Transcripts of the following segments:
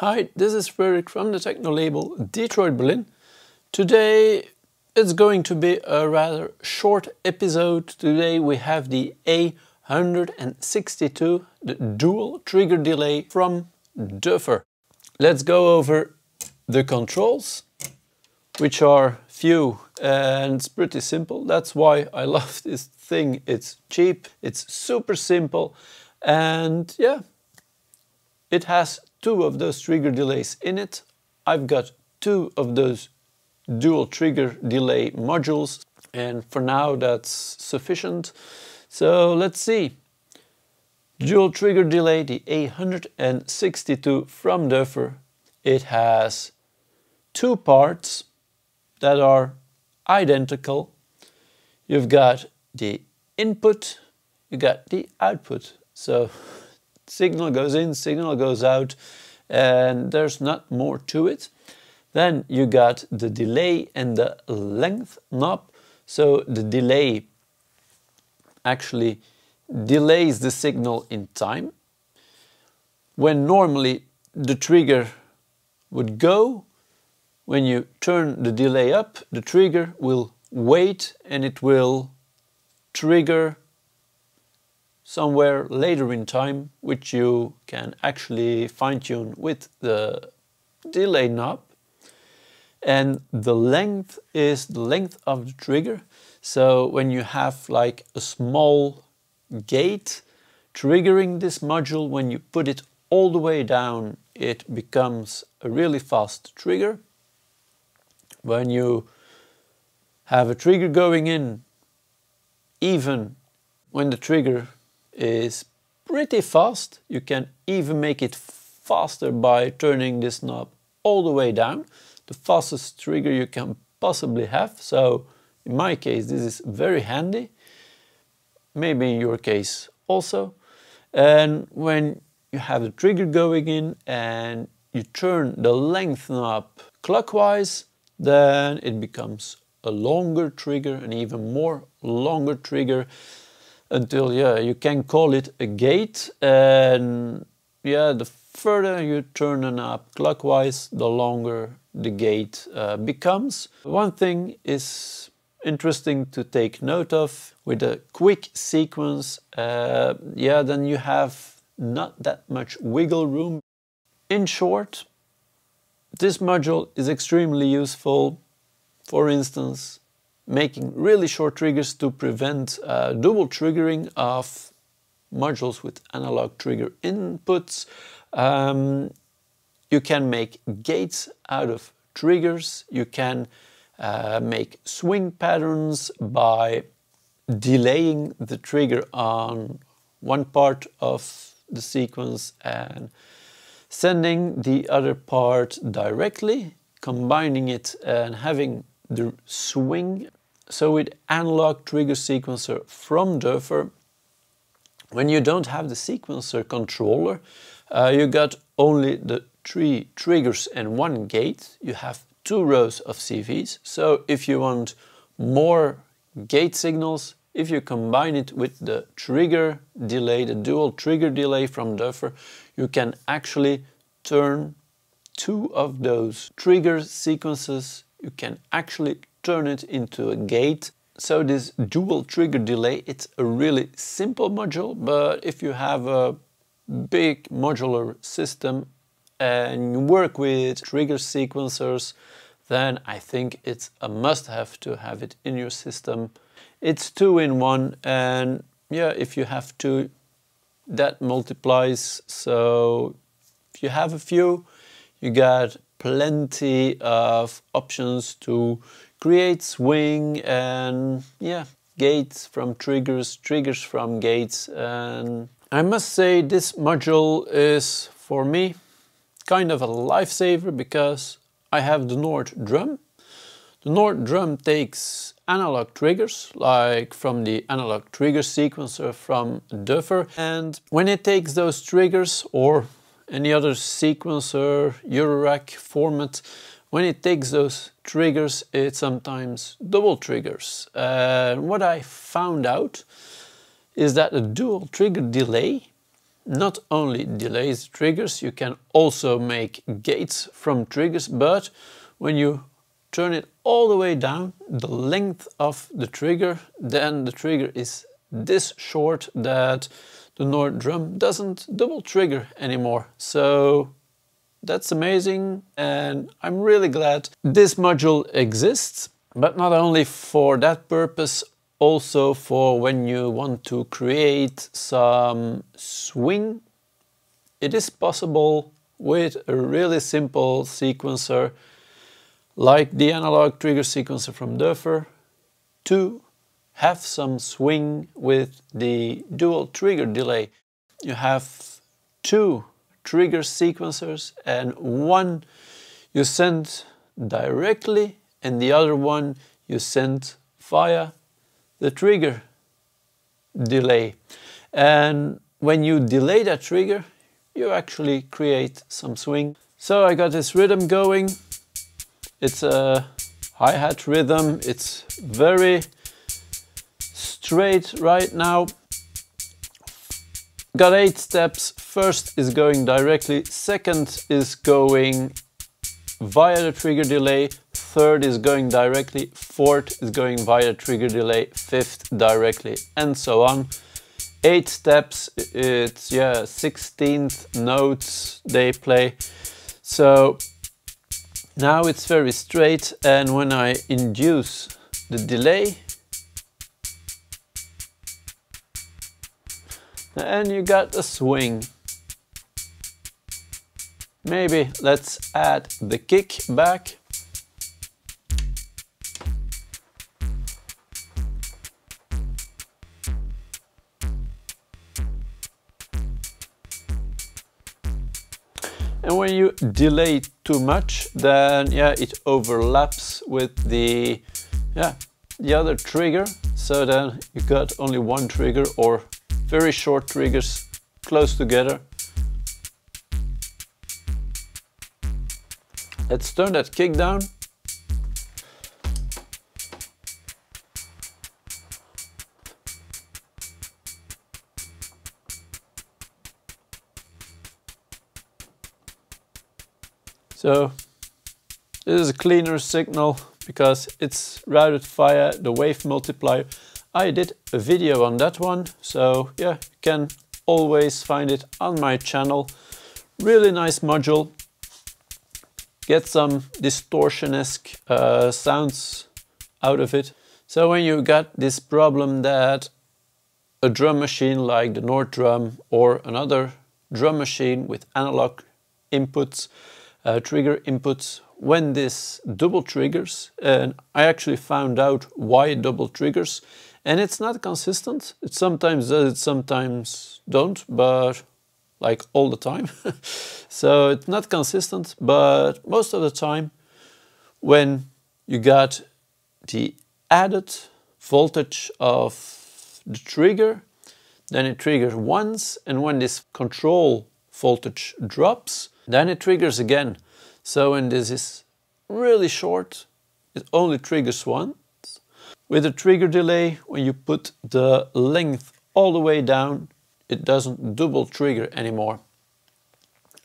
Hi, this is Frederick from the techno label Detroit Berlin. Today it's going to be a rather short episode. Today we have the A162, the dual trigger delay from Doepfer. Let's go over the controls, which are few and it's pretty simple. That's why I love this thing. It's cheap, it's super simple, and yeah, it has two of those trigger delays in it. I've got two of those dual trigger delay modules and for now that's sufficient. So let's see. Dual trigger delay, the A162 from Doepfer. It has two parts that are identical. You've got the input, you got the output. So signal goes in, signal goes out, and there's not more to it. Then you got the delay and the length knob. So the delay actually delays the signal in time. When normally the trigger would go, when you turn the delay up, the trigger will wait and it will trigger somewhere later in time, which you can actually fine tune with the delay knob. And the length is the length of the trigger. So when you have like a small gate triggering this module, when you put it all the way down, it becomes a really fast trigger. When you have a trigger going in, even when the trigger is pretty fast. You can even make it faster by turning this knob all the way down. The fastest trigger you can possibly have. So in my case, this is very handy. Maybe in your case also. And when you have the trigger going in and you turn the length knob clockwise, then it becomes a longer trigger, an even more longer trigger until yeah you can call it a gate and yeah the further you turn the knob clockwise the longer the gate uh, becomes. One thing is interesting to take note of with a quick sequence uh, yeah then you have not that much wiggle room. In short this module is extremely useful for instance making really short triggers to prevent uh, double triggering of modules with analog trigger inputs. Um, you can make gates out of triggers. You can uh, make swing patterns by delaying the trigger on one part of the sequence and sending the other part directly, combining it and having the swing so with analog trigger sequencer from Doepfer, when you don't have the sequencer controller, uh, you got only the three triggers and one gate. You have two rows of CVs. So if you want more gate signals, if you combine it with the trigger delay, the dual trigger delay from Doepfer, you can actually turn two of those trigger sequences, you can actually turn it into a gate. So this dual trigger delay, it's a really simple module, but if you have a big modular system and you work with trigger sequencers, then I think it's a must-have to have it in your system. It's two in one and yeah, if you have two, that multiplies. So if you have a few, you got plenty of options to create swing and yeah, gates from triggers, triggers from gates. And I must say this module is for me kind of a lifesaver because I have the Nord drum. The Nord drum takes analog triggers, like from the analog trigger sequencer from Doepfer. And when it takes those triggers or any other sequencer, Eurorack format, when it takes those triggers, it sometimes double triggers. And what I found out is that a dual trigger delay not only delays triggers, you can also make gates from triggers, but when you turn it all the way down, the length of the trigger, then the trigger is this short that the Nord drum doesn't double trigger anymore. So that's amazing and I'm really glad this module exists. But not only for that purpose, also for when you want to create some swing. It is possible with a really simple sequencer like the analog trigger sequencer from Doepfer to have some swing with the dual trigger delay. You have two trigger sequencers and one you send directly and the other one you send via the trigger delay. And when you delay that trigger, you actually create some swing. So I got this rhythm going. It's a hi-hat rhythm. It's very straight right now. Got eight steps. First is going directly. Second is going via the trigger delay. Third is going directly. Fourth is going via trigger delay. Fifth directly and so on. Eight steps, it's yeah, 16th notes they play. So now it's very straight and when I induce the delay and you got a swing. Maybe let's add the kick back. And when you delay too much, then yeah, it overlaps with the yeah the other trigger. So then you got only one trigger or very short triggers close together. Let's turn that kick down. So this is a cleaner signal because it's routed via the wave multiplier. I did a video on that one, so yeah, you can always find it on my channel. Really nice module, get some distortion-esque uh, sounds out of it. So when you got this problem that a drum machine like the Nord drum or another drum machine with analog inputs, uh, trigger inputs, when this double triggers, and I actually found out why it double triggers, and it's not consistent. It sometimes does, it sometimes don't, but like all the time. so it's not consistent, but most of the time when you got the added voltage of the trigger, then it triggers once, and when this control voltage drops, then it triggers again. So when this is really short, it only triggers once. With a trigger delay, when you put the length all the way down, it doesn't double trigger anymore.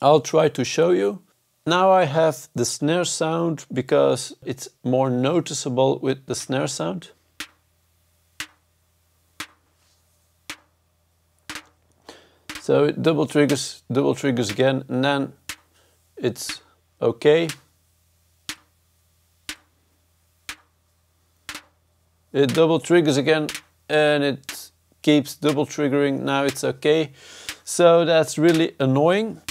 I'll try to show you. Now I have the snare sound because it's more noticeable with the snare sound. So it double triggers, double triggers again, and then it's okay. It double triggers again, and it keeps double triggering. Now it's okay. So that's really annoying.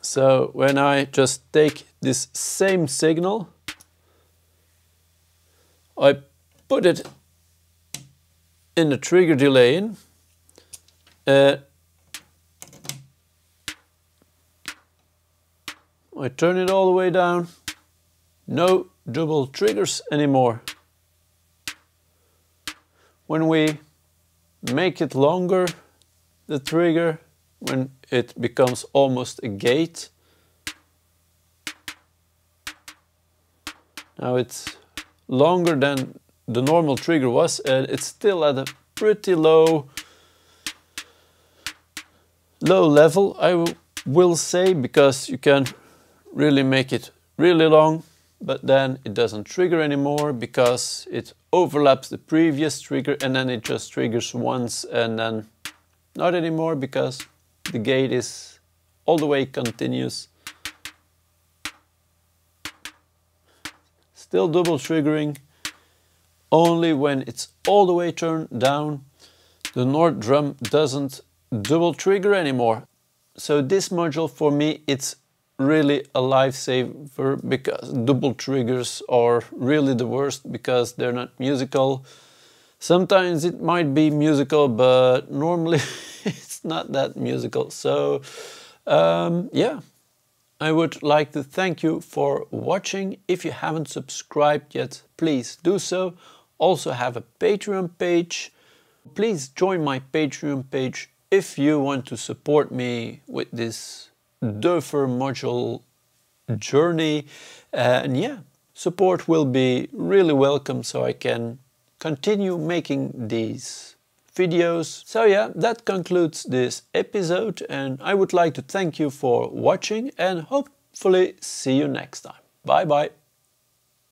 So when I just take this same signal, I put it in the trigger delay in. Uh, I turn it all the way down. No double triggers anymore. When we make it longer, the trigger, when it becomes almost a gate. Now it's longer than the normal trigger was and it's still at a pretty low low level I will say because you can really make it really long but then it doesn't trigger anymore because it overlaps the previous trigger and then it just triggers once and then not anymore because the gate is all the way continuous. Still double triggering, only when it's all the way turned down, the Nord drum doesn't double trigger anymore. So this module for me, it's really a lifesaver because double triggers are really the worst because they're not musical. Sometimes it might be musical, but normally it's not that musical. So um, yeah, I would like to thank you for watching. If you haven't subscribed yet, please do so. Also have a Patreon page. Please join my Patreon page if you want to support me with this Doepfer module journey. Uh, and yeah, support will be really welcome so I can continue making these videos. So yeah, that concludes this episode and I would like to thank you for watching and hopefully see you next time. Bye bye.